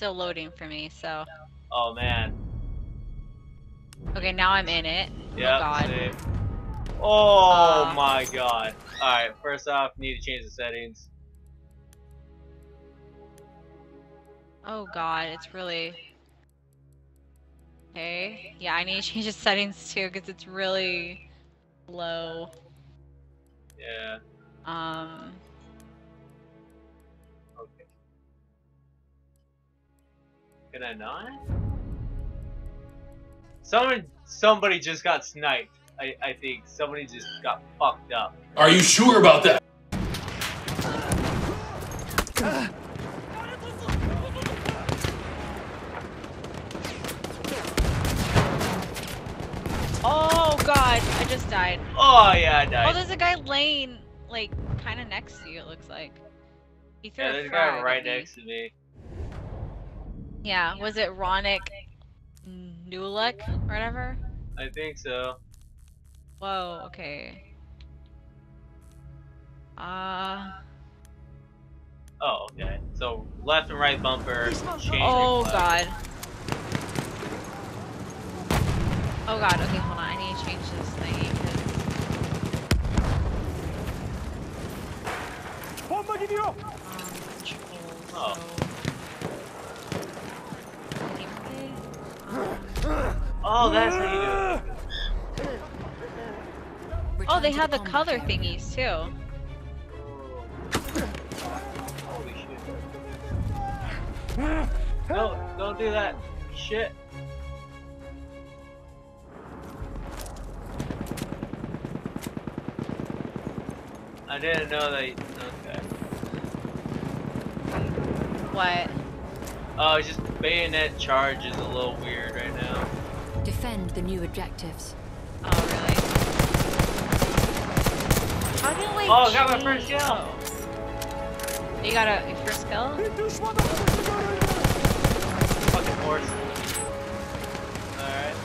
still loading for me, so. Oh man. Okay, now I'm in it. Yeah. Oh god. Oh Uh. my god. Alright, first off, need to change the settings. Oh god, it's really. Okay. Yeah, I need to change the settings too because it's really low. Yeah. Um. Can I not? Someone, somebody just got sniped. I, I think somebody just got fucked up. Are you sure about that? Oh god, I just died. Oh yeah, I died. Oh, there's a guy laying like kind of next to you. It looks like. He threw yeah, there's a frag guy right next to me. Yeah, was it Ronick Nulek or whatever? I think so. Whoa, okay. Uh Oh, okay. So left and right bumper. Change Oh god. Oh god, okay, hold on. I need to change this thing. thingy. 'cause, that's how you do it. Oh, they have the color thingies too. Holy shit. No, don't do that. Shit. I didn't know that. Okay. What? Oh, it's just bayonet charge is a little weird right now. Defend the new objectives. Oh, really? How do we Oh, I got my first kill. Oh. You got a your first kill? Fucking horse. Alright.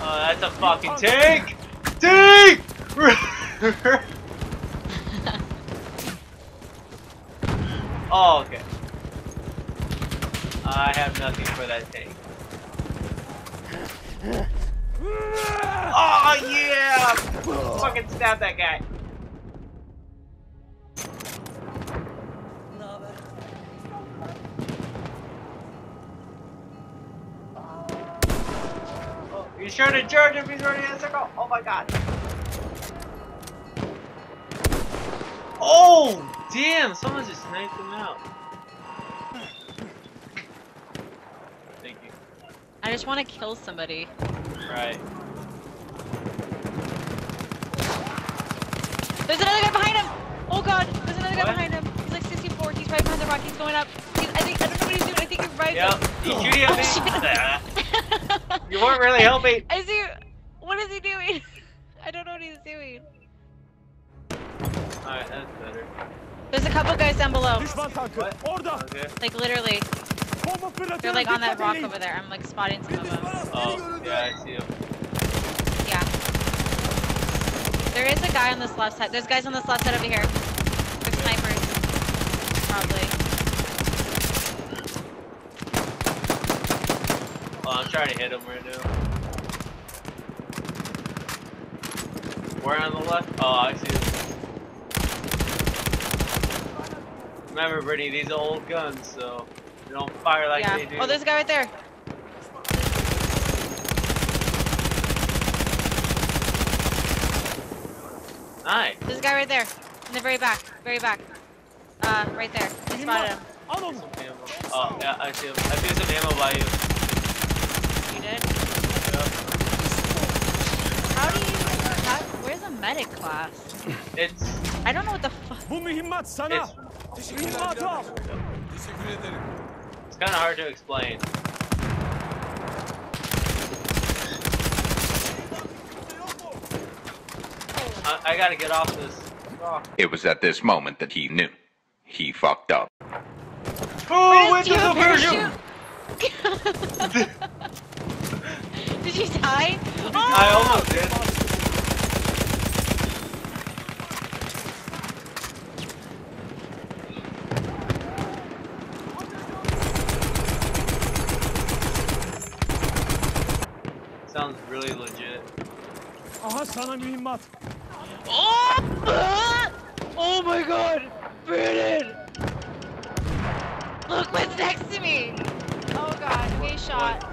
Oh, that's a fucking tank! Tank! oh, okay. I have nothing for that tank. Oh, yeah! Fucking stab that guy. Oh, he's trying to charge him. He's running in a circle. Oh my god. Oh, damn. Someone just sniped him out. Thank you. I just want to kill somebody. Right. There's another guy behind him! Oh god, there's another guy behind him. He's like 64. He's right behind the rock. He's going up. He's, I think I don't know what he's doing. I think he's right. Yep. He's shooting at me. Oh, you weren't really helping. I see. What is he doing? I don't know what he's doing. Alright, that's better. There's a couple guys down below. Düşman tankı. What? Okay. Like literally, Bomba fırlatıyorum. They're like on that rock over there. I'm like spotting some of them. Oh, yeah, I see him. Yeah. There is a guy on this left side. There's guys on this left side over here. They're snipers. Probably. Oh, I'm trying to hit him right now. Where on the left? Oh, I see him. Remember, Brittany, these are old guns, so don't fire like yeah. they do. Oh, there's a guy right there. Nice. There's a guy right there. In the very back. Very back. Uh, right there. I spotted him. Al onu. Ammo. Oh, yeah, I see him. I see some ammo by you. You did? Yeah. How do you... How, where's a medic class? It's, I don't know what the fuck... Bu mühimmat sana. it's, Mühimmatı it's kind of hard to explain. I, I gotta get off this rock. It was at this moment that he knew. He fucked up. Oh, Where's windows your of parachute! parachute? Did you die? I Oh! almost did. Aha sana mühimmat. Oh! Oh my god! Brandon! Look what's next to me! Oh god, I'm shot.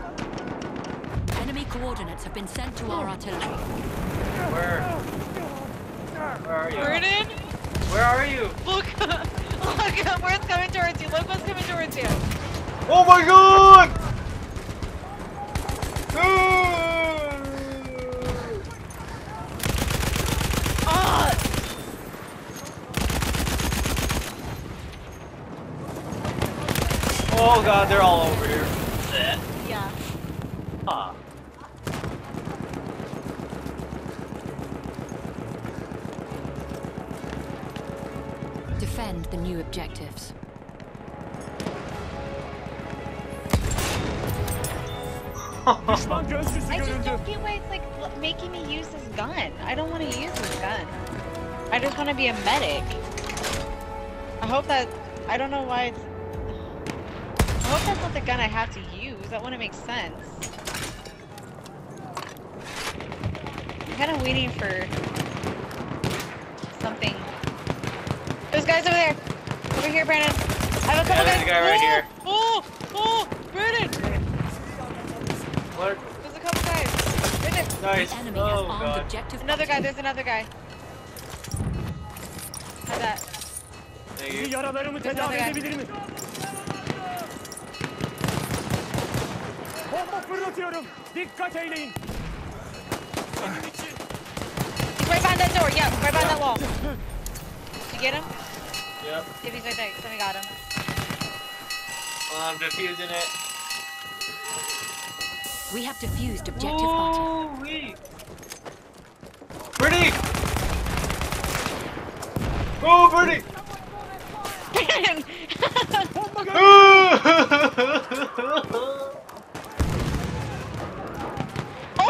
Enemy coordinates have been sent to our artillery. Where? Where are you? Brandon? Where are you? Look! Look where's coming towards you! Look what's coming towards you! Oh my god! Oh! Oh god, they're all over here. Yeah. Ah. Defend the new objectives. Düşman gözcüsü I just don't get why it's like making me use this gun. I don't want to use this gun. I just want to be a medic. I hope that I don't know why it's. I that's not the gun I have to use. That wouldn't make sense. I'm kind of waiting for something. There's guys over there. Over here, Brandon. I have a couple Yeah, there's guys. a guy right oh, here. Oh, oh, Brandon. What? There's a couple guys. Right there. Nice. The enemy Oh armed god. objective. Another guy, there's another guy. How's that? Thank you. yaralarımı Güzel tedavi Bomba fırlatıyorum. Dikkat eyleyin. He's right behind that door, yeah, right behind that wall. Did you get him? Yep. Yep, he's right there. Somebody got him. Well, I'm defusing it. We have defused objective butter. Ooh, wee. Birdie! Oh, Birdie! Bomba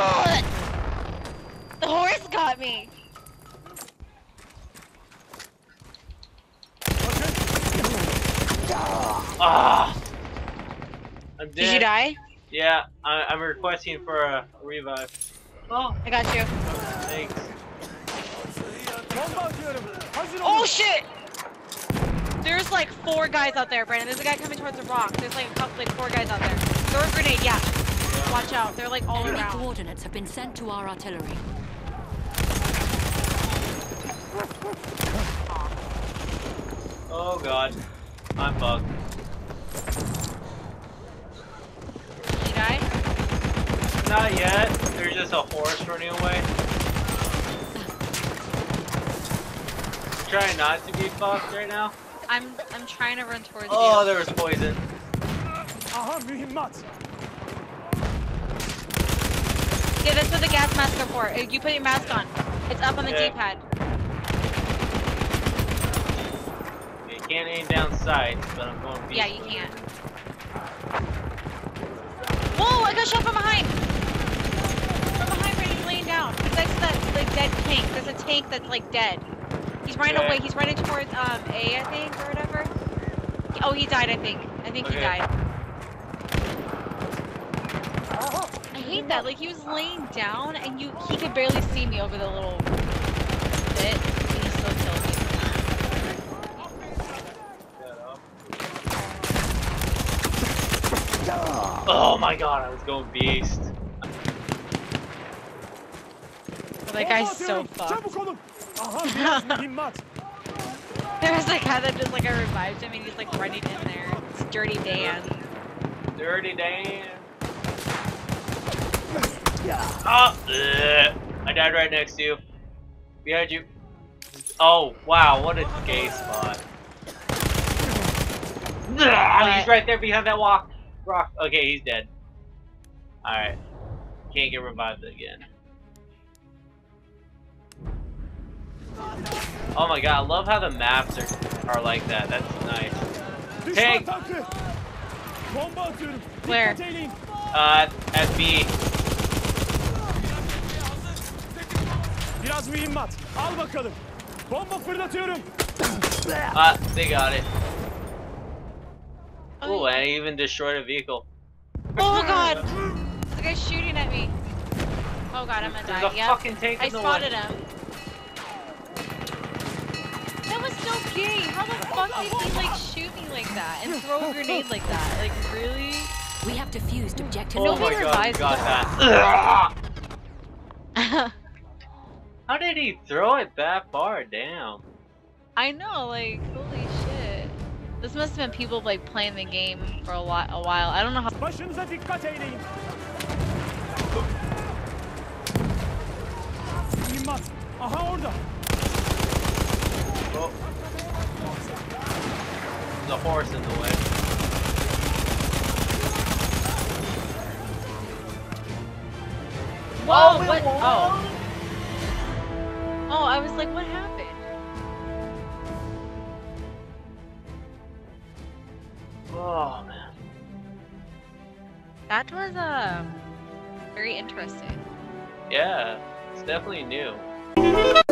gö- oh! The horse got me. ah! I'm dead. Did you die? Yeah, I, I'm requesting for a revive. Oh, I got you. thanks. Bomba atıyorum. Hazır olun. Oh shit! There's like four guys out there, Brandon. There's a guy coming towards the rock. There's like a couple, like four guys out there. Throw a grenade, yeah. Watch out. They're like all Enemy around. coordinates have been sent to our artillery. Oh god. I'm bugged. Did you die? Not yet. There's just a horse running away. Trying not to be fucked right now. I'm I'm trying to run towards Oh, you. there was poison. Yeah, that's what the gas mask are for. You put your mask on. It's up on the Yeah. D-pad. You can't aim down sights, but I'm going to be. Yeah, you can't. Whoa, I got shot from behind! From behind where he's laying down. It's next to that like, dead tank. There's a tank that's like dead. He's running Okay. away. He's running towards um A, I think, or whatever. Oh, he died, I think. I think he died. Aha. I hate that. Like he was laying down and you he could barely see me over the little bit. And he still killed me. Oh my god, I was going beast. That guy's so fucked. Çabuk olun. Aha biraz mühimmat. There was a guy that just like I revived him and he's like running in there. It's Dirty Dan. Dirty Dan. Oh, ugh. I died right next to you. Behind you. Oh, wow, what a gay spot. Ugh, he's right there behind that walk. Rock. Okay, he's dead. Alright. Can't get revived again. Oh my god, I love how the maps are, are like that. That's nice. Düşman Tank. tankı. Bomba atıyorum. Where? Uh, at B. Biraz mühimmat. Al bakalım. Bomba fırlatıyorum. Uh, they got it. Oh, and I even destroyed a vehicle. Oh god! The guy's shooting at me. Oh god, I'm gonna There's die. a Yep. fucking tank I in the spotted way. him. That was so gay. How the fuck did he like shoot me like that and throw a grenade like that? Like really? We have defused objective. Oh Nobody my god, you revives got that. How did he throw it that far down? I know, like holy shit. This must have been people like playing the game for a while. A while. I don't know how. Başınıza dikkat eyleyin. Mühimmat. Aha orada. Oh. There's horse in the way. Whoa! we what? Oh. Oh, I was like, what happened? Oh man. That was uh, very interesting. Yeah, it's definitely new.